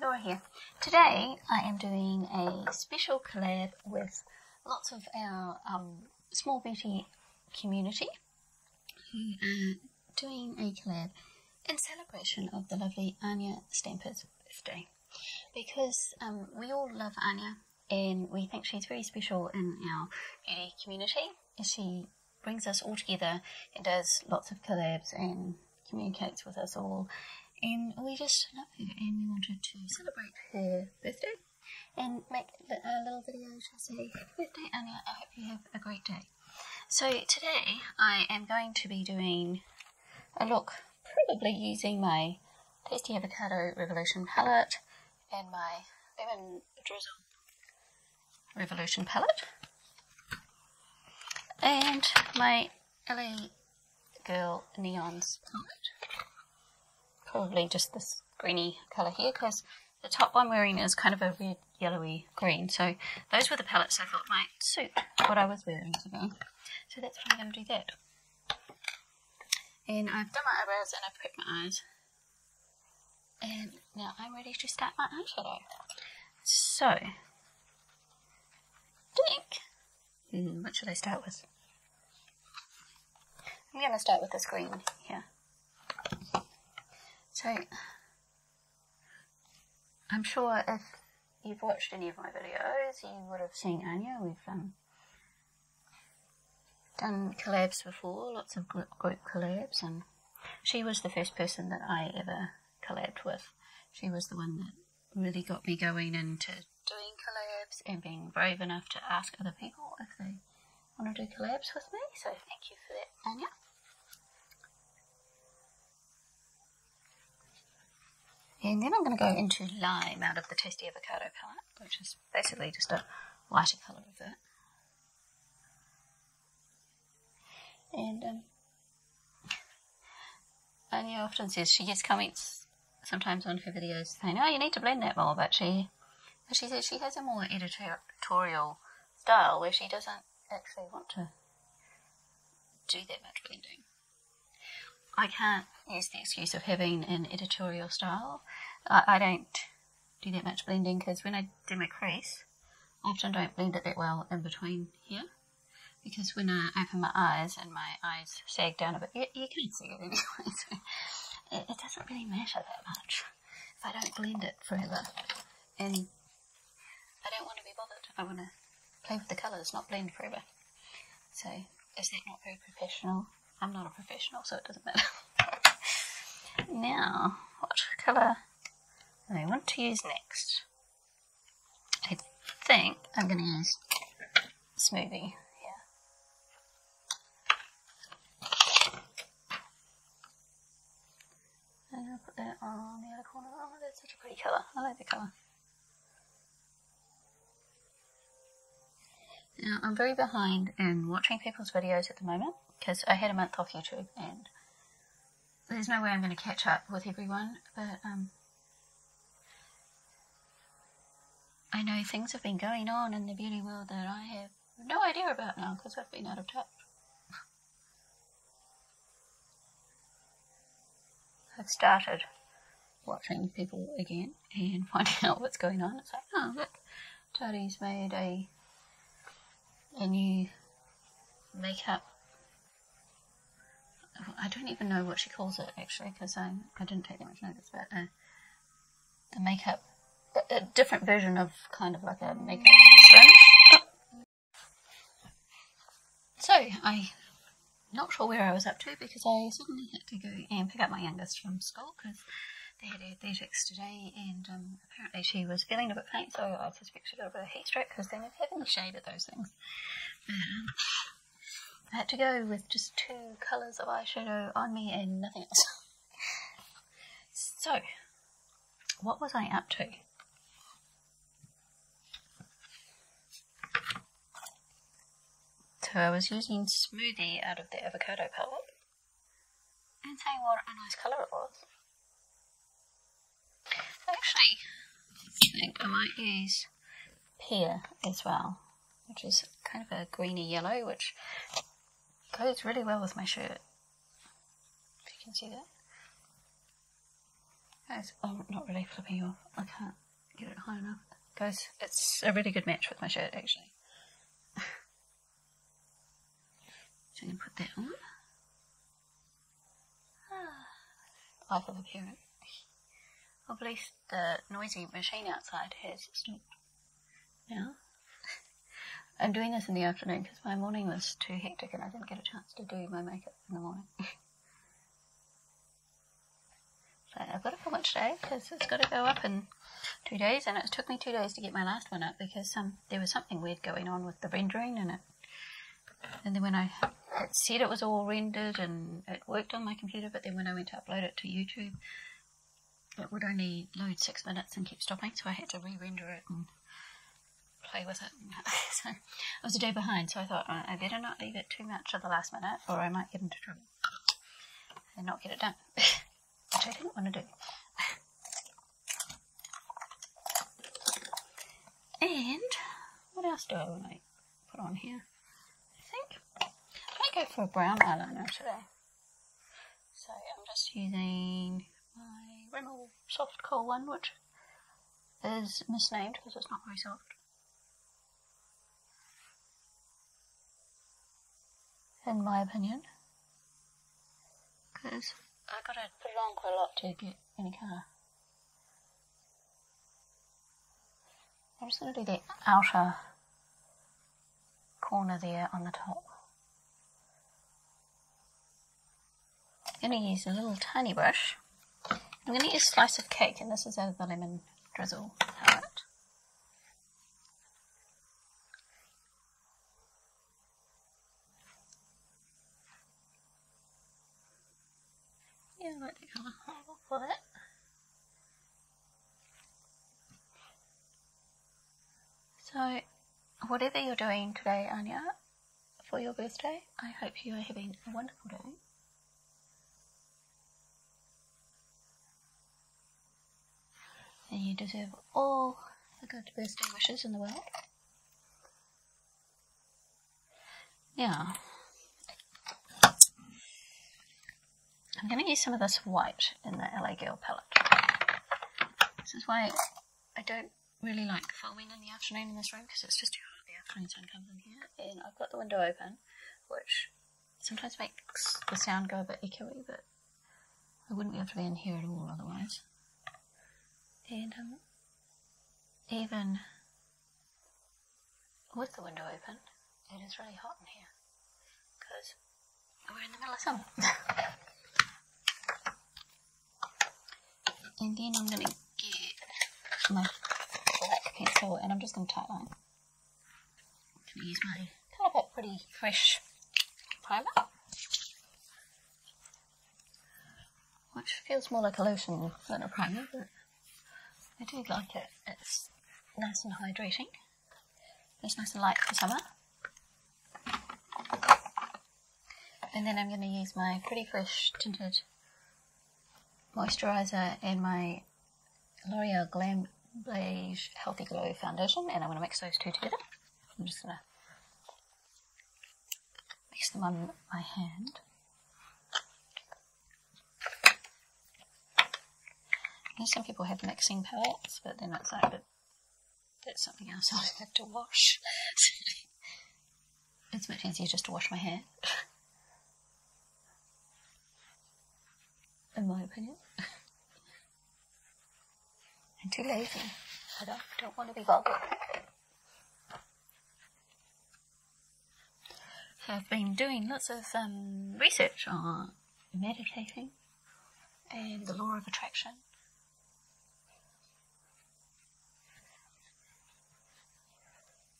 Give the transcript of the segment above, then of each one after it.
Laura here. Today I am doing a special collab with lots of our um, small beauty community who are doing a collab in celebration of the lovely Anya Stamper's birthday. Because um, we all love Anya and we think she's very special in our beauty community. She brings us all together and does lots of collabs and communicates with us all and we just love her and we wanted to celebrate her birthday? and make a little video to say happy birthday Anya I hope you have a great day. So today I am going to be doing a look probably using my Tasty Avocado Revolution palette and my Lemon Drizzle Revolution palette. And my LA Girl Neons palette probably just this greeny colour here because the top I'm wearing is kind of a red yellowy green. So those were the palettes I thought might suit what I was wearing today so that's what I'm going to do that. And I've done my eyebrows and I've prepped my eyes. And now I'm ready to start my eyeshadow. So think hmm, what should I start with? I'm going to start with this green here so, I'm sure if you've watched any of my videos, you would have seen Anya. We've um, done collabs before, lots of group, collabs, and she was the first person that I ever collabed with. She was the one that really got me going into doing collabs and being brave enough to ask other people if they want to do collabs with me. So thank you for that, Anya. And then I'm going to go into lime out of the Tasty Avocado palette, which is basically just a lighter colour of that. And um, Anya often says she gets comments sometimes on her videos saying, "Oh, you need to blend that more," but she, she says she has a more editorial style where she doesn't actually want to do that much blending. I can't use the excuse of having an editorial style. I, I don't do that much blending because when I do my crease, I often don't blend it that well in between here. Because when I open my eyes and my eyes sag down a bit, you, you can't see it anyway, so it, it doesn't really matter that much if I don't blend it forever. And I don't want to be bothered. I want to play with the colours, not blend forever. So, is that not very professional? I'm not a professional, so it doesn't matter. now, what colour do I want to use next? I think I'm going to use Smoothie here. And I'll put that on the other corner. Oh, that's such a pretty colour. I like the colour. Now, I'm very behind in watching people's videos at the moment because I had a month off YouTube and there's no way I'm going to catch up with everyone, but um, I know things have been going on in the beauty world that I have no idea about now because I've been out of touch. I've started watching people again and finding out what's going on. It's like, oh look, Tati's made a a new makeup I don't even know what she calls it actually because I, I didn't take that much notice, but uh, the makeup, a, different version of kind of like a makeup sponge. So I not sure where I was up to because I suddenly had to go and pick up my youngest from school because they had athletics today and um, apparently she was feeling a bit faint so I suspect she got a bit of heat stroke because they never have any shade of those things. Um, I had to go with just two colours of eyeshadow on me and nothing else. so, what was I up to? So I was using Smoothie out of the avocado palette and saying what a nice colour it was. Actually, I think I might use Pear as well, which is kind of a greeny yellow, which goes really well with my shirt. If you can see that. Guys, I'm oh, not really flipping you off. I can't get it high enough. Guys, it's a really good match with my shirt actually. so I'm going to put that on. Life of a parent. Well, at least the noisy machine outside has stopped now. I'm doing this in the afternoon because my morning was too hectic and I didn't get a chance to do my makeup in the morning. so I've got to film it today because it's got to go up in two days and it took me two days to get my last one up because um, there was something weird going on with the rendering in it and then when I it said it was all rendered and it worked on my computer but then when I went to upload it to YouTube it would only load six minutes and keep stopping so I had to re-render it and play with it. so I was a day behind, so I thought oh, I better not leave it too much at the last minute, or I might get into trouble and not get it done, which I didn't want to do. and what else do I want to put on here? I think I might go for a brown eyeliner today. So I'm just using my Rimmel Soft Kohl one, which is misnamed because it's not very soft. In my opinion. Because I gotta put it on quite a lot to get any colour. I'm just gonna do the outer corner there on the top. I'm gonna use a little tiny brush. I'm gonna use a slice of cake, and this is out of the lemon drizzle palette. Yeah, I like the colour. For that. So, whatever you're doing today, Anya, for your birthday, I hope you are having a wonderful day. And you deserve all the good birthday wishes in the world. Now, I'm going to use some of this white in the LA Girl palette. This is why I don't really like filming in the afternoon in this room because it's just too hot. The afternoon sun comes in here, and I've got the window open, which sometimes makes the sound go a bit echoey, but I wouldn't be able to be in here at all otherwise. And um, even with the window open, it is really hot in here because we're in the middle of summer. And then I'm going to get my black pencil and I'm just going to tightline. I'm going to use my Colourpop Pretty Fresh primer. Which feels more like a lotion than a primer, but I do like it. It's nice and hydrating. It's nice and light for summer. And then I'm going to use my Pretty Fresh Tinted moisturizer and my L'Oreal Glam Beige Healthy Glow Foundation and I'm going to mix those two together. I'm just going to mix them on my hand. I know some people have mixing palettes, but then it's like, but that's something else I have to wash. it's much easier just to wash my hair. in my opinion. I'm too lazy. I don't, don't want to be bothered. I've been doing lots of um, research on meditating and the law of attraction.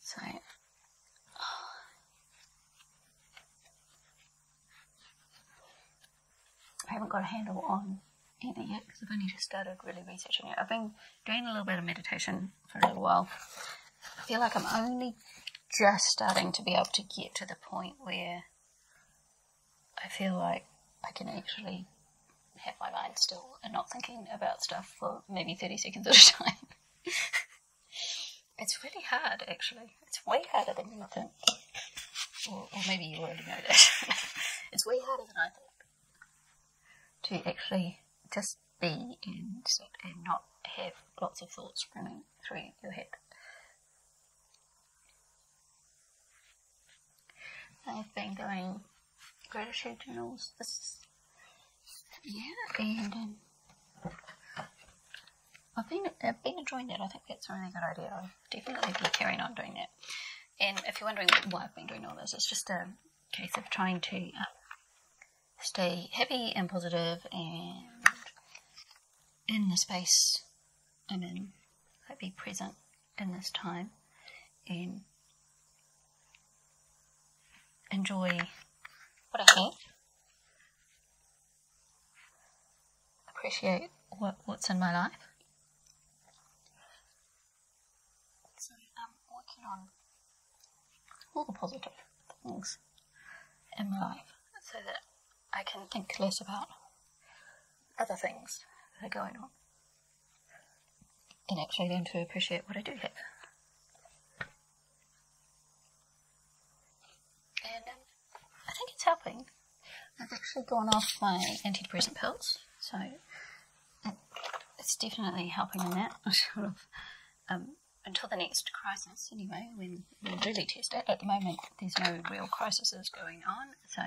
So I haven't got a handle on anything yet because I've only just started really researching it. I've been doing a little bit of meditation for a little while. I feel like I'm only just starting to be able to get to the point where I feel like I can actually have my mind still and not thinking about stuff for maybe 30 seconds at a time. it's really hard, actually. It's way harder than you think. Or, or maybe you already know that. it's way harder than I thought to actually just be and sit and not have lots of thoughts running through your head. I've been doing gratitude journals this and um, I've been I've been enjoying that. I think that's a really good idea. I'll definitely be carrying on doing that. And if you're wondering why I've been doing all this, it's just a case of trying to uh, stay happy and positive and in the space I'm in. Like be present in this time and enjoy what I have. Appreciate what, what's in my life. So I'm working on all the positive things in my life so that I can think less about other things that are going on and actually learn to appreciate what I do have. And um, I think it's helping. I've actually gone off my antidepressant pills, so it's definitely helping in that. sort of um, until the next crisis, anyway, when we really test it. At the moment, there's no real crises going on, so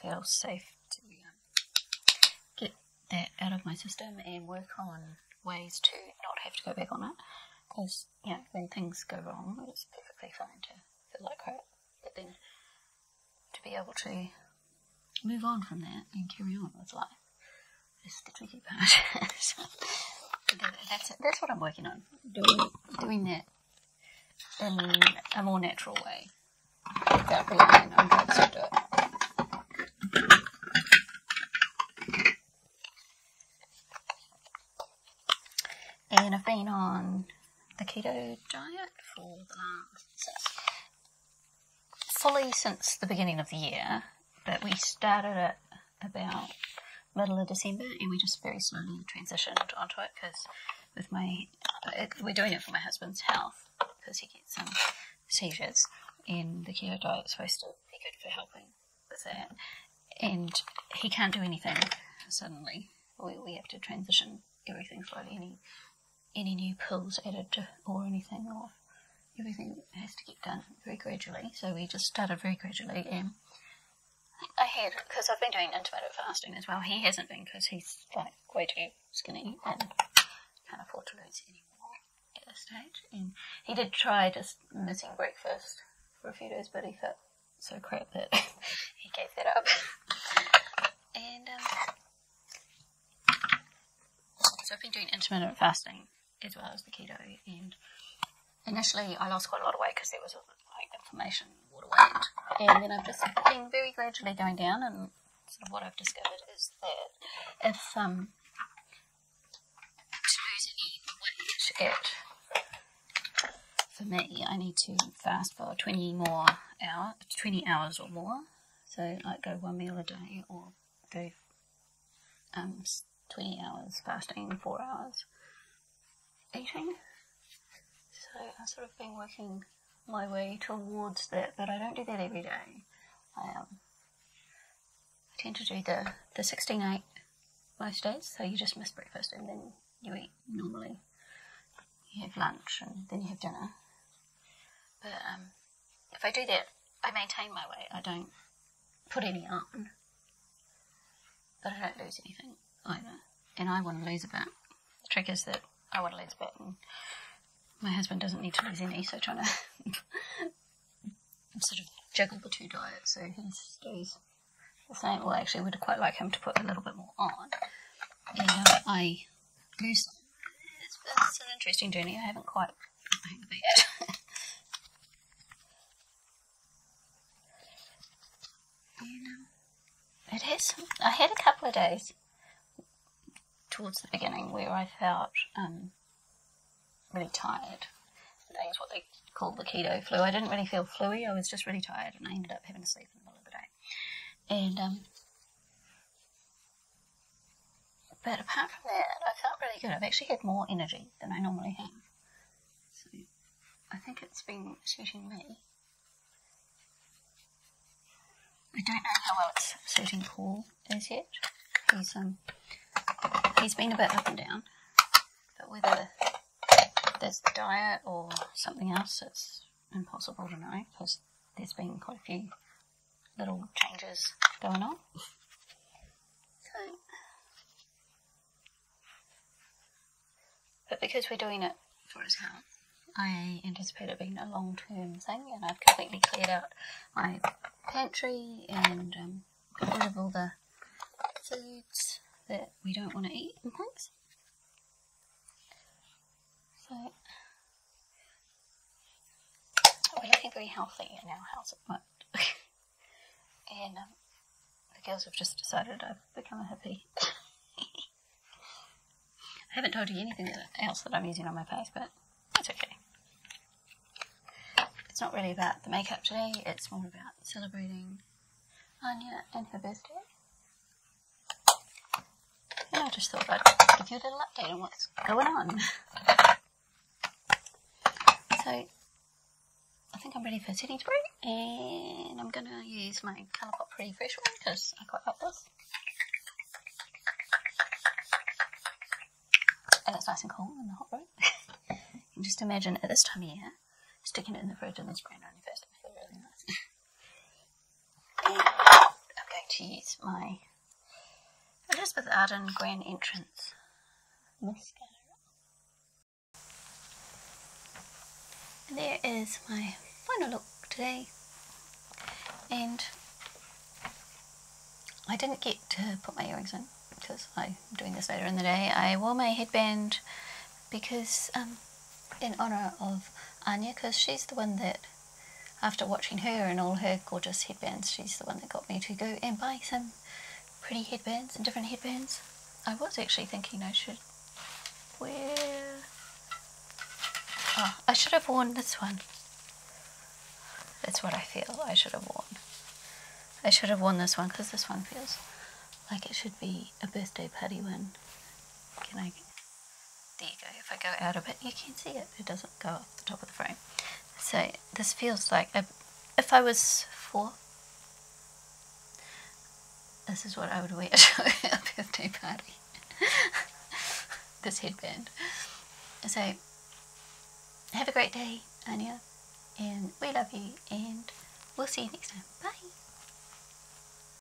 Feel safe to um, get that out of my system and work on ways to not have to go back on it. Because, you know, when things go wrong, it's perfectly fine to feel like crap. But then to be able to move on from that and carry on with life is the tricky part. so, that's, that's what I'm working on. Doing, doing that in a more natural way without relying on drugs to do it. And I've been on the keto diet for the last uh, fully since the beginning of the year, but we started it about middle of December and we just very slowly transitioned onto it because with my uh, it, we're doing it for my husband's health because he gets some seizures and the keto diet is supposed to be good for helping with that. And he can't do anything suddenly. We, we have to transition everything slowly any any new pills added to, or anything, or everything has to get done very gradually. So we just started very gradually, and I had because I've been doing intermittent fasting as well. He hasn't been because he's like way too skinny and can't afford to lose any more at this stage. And he did try just missing breakfast for a few days, but he felt so crap that he gave that up. And um, so I've been doing intermittent fasting as well as the keto. And initially, I lost quite a lot of weight because there was like inflammation, water weight, and then I've just been very gradually going down. And sort of what I've discovered is that if um to lose any weight at for me, I need to fast for 20 more hours, 20 hours or more. So like go one meal a day or do um, 20 hours fasting, four hours eating. So I've sort of been working my way towards that, but I don't do that every day. I, um, I tend to do the, the 16 8 most days, so you just miss breakfast and then you eat normally. You have lunch and then you have dinner. But um, if I do that, I maintain my weight. I don't put any on, but I don't lose anything either. And I want to lose a bit. The trick is that I want to lose a bit, and my husband doesn't need to lose any, so trying to sort of juggle the two diets so he stays the same. Well, actually, we'd quite like him to put a little bit more on, and uh, I lose. It's, it's an interesting journey. I haven't quite hang of it yet. and, um, it has. I had a couple of days towards the beginning where I felt um, really tired. That is what they call the keto flu. I didn't really feel fluey, I was just really tired and I ended up having to sleep in the middle of the day. And, um, but apart from that, I felt really good. I've actually had more energy than I normally have. So I think it's been suiting me. I don't know how well it's suiting Paul as yet. He's um he's been a bit up and down, but whether there's the diet or something else, it's impossible to know because there's been quite a few little changes going on. So, but because we're doing it for his health, I anticipate it being a long term thing, and I've completely cleared out my pantry and um, got rid of all the foods that we don't want to eat and things. So we're looking very healthy in our house at the moment. and um, the girls have just decided I've become a hippie. I haven't told you anything else that I'm using on my face, but that's okay. It's not really about the makeup today, it's more about celebrating Anya and her birthday. I just thought I'd give you a little update on what's going on. So, I think I'm ready for setting spray, and I'm going to use my Colourpop Pretty Fresh one because I quite like this. And it's nice and cool in the hot room. you can just imagine at this time of year, sticking it in the fridge and then spraying on your face. It really nice. I'm going to use my Elizabeth Arden Grand Entrance mascara. And there is my final look today. And I didn't get to put my earrings in because I'm doing this later in the day. I wore my headband because, um, in honour of Anya, because she's the one that, after watching her and all her gorgeous headbands, she's the one that got me to go and buy some pretty headbands and different headbands. I was actually thinking I should wear... Oh, I should have worn this one. That's what I feel I should have worn. I should have worn this one because this one feels like it should be a birthday party one. Can I... There you go. If I go out of it, you can see it. It doesn't go off the top of the frame. So this feels like a, if I was four, this is what I would wear to a birthday party. this headband. So, have a great day, Anya, and we love you, and we'll see you next time. Bye.